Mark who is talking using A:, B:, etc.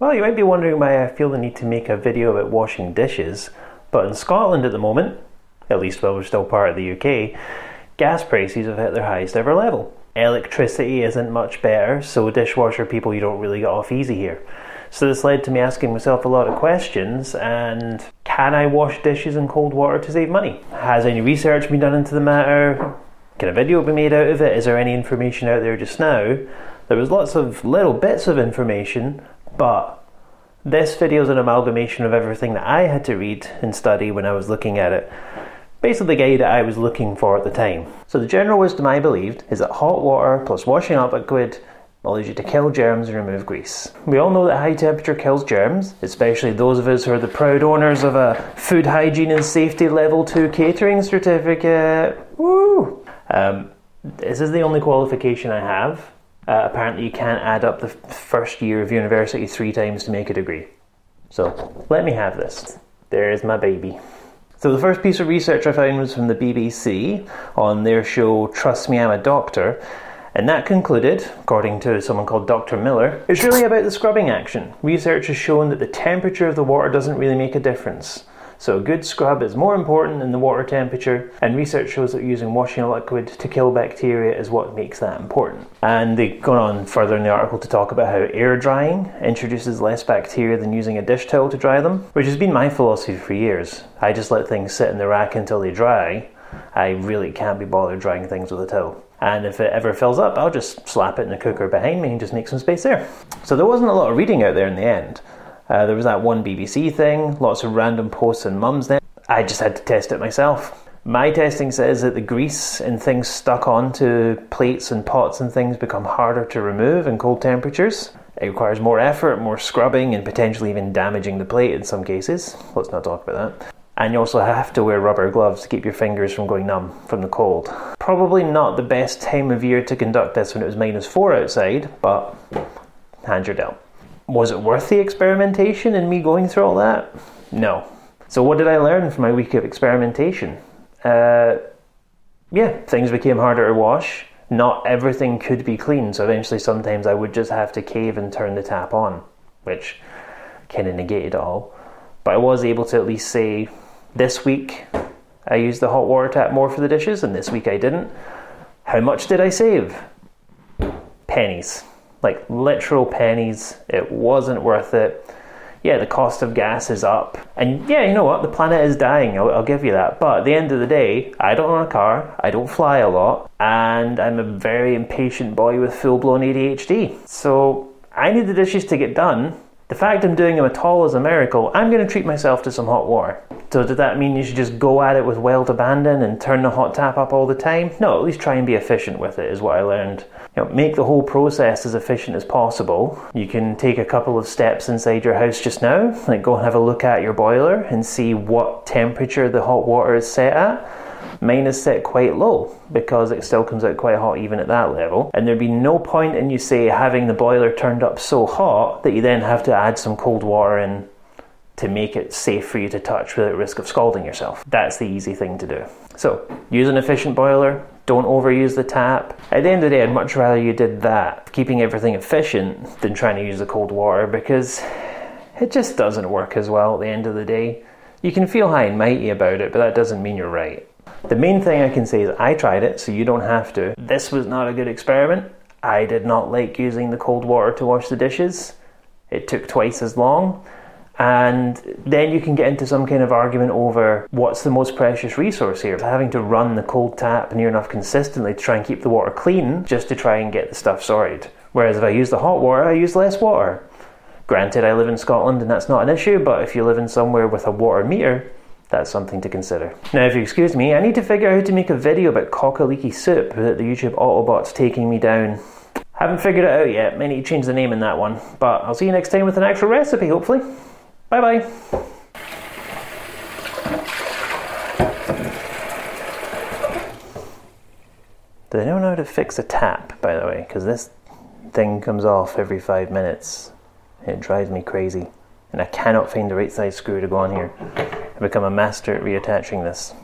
A: Well, you might be wondering why I feel the need to make a video about washing dishes, but in Scotland at the moment, at least while we're still part of the UK, gas prices have hit their highest ever level. Electricity isn't much better, so dishwasher people, you don't really get off easy here. So this led to me asking myself a lot of questions and can I wash dishes in cold water to save money? Has any research been done into the matter? Can a video be made out of it? Is there any information out there just now? There was lots of little bits of information, but this video is an amalgamation of everything that I had to read and study when I was looking at it. Basically, the guide that I was looking for at the time. So, the general wisdom I believed is that hot water plus washing up liquid allows you to kill germs and remove grease. We all know that high temperature kills germs, especially those of us who are the proud owners of a food hygiene and safety level 2 catering certificate. Woo! Um, this is the only qualification I have. Uh, apparently, you can't add up the first year of university three times to make a degree. So, let me have this. There is my baby. So, the first piece of research I found was from the BBC on their show Trust Me, I'm a Doctor. And that concluded, according to someone called Dr. Miller, it's really about the scrubbing action. Research has shown that the temperature of the water doesn't really make a difference. So a good scrub is more important than the water temperature, and research shows that using washing liquid to kill bacteria is what makes that important. And they go on further in the article to talk about how air drying introduces less bacteria than using a dish towel to dry them, which has been my philosophy for years. I just let things sit in the rack until they dry. I really can't be bothered drying things with a towel. And if it ever fills up, I'll just slap it in the cooker behind me and just make some space there. So there wasn't a lot of reading out there in the end. Uh, there was that one BBC thing, lots of random posts and Mumsnet. I just had to test it myself. My testing says that the grease and things stuck onto plates and pots and things become harder to remove in cold temperatures. It requires more effort, more scrubbing, and potentially even damaging the plate in some cases. Let's not talk about that. And you also have to wear rubber gloves to keep you're fingers from going numb from the cold. Probably not the best time of year to conduct this when it was minus four outside, but hand your dealt was it worth the experimentation and me going through all that? No. So, what did I learn from my week of experimentation? Uh, yeah, things became harder to wash. Not everything could be clean, so eventually, sometimes I would just have to cave and turn the tap on, which kind of negated it all. But I was able to at least say, this week I used the hot water tap more for the dishes, and this week I didn't. How much did I save? Pennies like literal pennies. It wasn't worth it. Yeah, the cost of gas is up. And yeah, you know what? The planet is dying. I'll, I'll, give you that. But at the end of the day, I don't own a car. I don't fly a lot. And I'm a very impatient boy with full blown ADHD. So I need the dishes to get done. The fact I'm doing them at all is a miracle. I'm going to treat myself to some hot water. So does that mean you should just go at it with wild abandon and turn the hot tap up all the time? No, at least try and be efficient with it is what I learned. You know, make the whole process as efficient as possible. You can take a couple of steps inside your house just now, like go and have a look at your boiler and see what temperature the hot water is set at. Mine is set quite low because it still comes out quite hot even at that level. And there'd be no point in you say having the boiler turned up so hot that you then have to add some cold water in to make it safe for you to touch without risk of scalding yourself. That's the easy thing to do. So, use an efficient boiler, don't overuse the tap. At the end of the day, I'd much rather you did that, keeping everything efficient, than trying to use the cold water because it just doesn't work as well at the end of the day. You can feel high and mighty about it, but that doesn't mean you're right. The main thing I can say is I tried it, so you don't have to. This was not a good experiment. I did not like using the cold water to wash the dishes. It took twice as long and then you can get into some kind of argument over what's the most precious resource here. Having to run the cold tap near enough consistently to try and keep the water clean just to try and get the stuff sorted. Whereas if I use the hot water, I use less water. Granted, I live in Scotland and that's not an issue, but if you live in somewhere with a water meter, that's something to consider. Now, if you excuse me, I need to figure out how to make a video about cock-a-leekie soup that the YouTube Autobot's taking me down. Haven't figured it out yet, may need to change the name in that one, but I'll see you next time with an actual recipe, hopefully. Bye bye. They know how to fix a tap, by the way? Because this thing comes off every five minutes. It drives me crazy. And I cannot find the right size screw to go on here. I've become a master at reattaching this.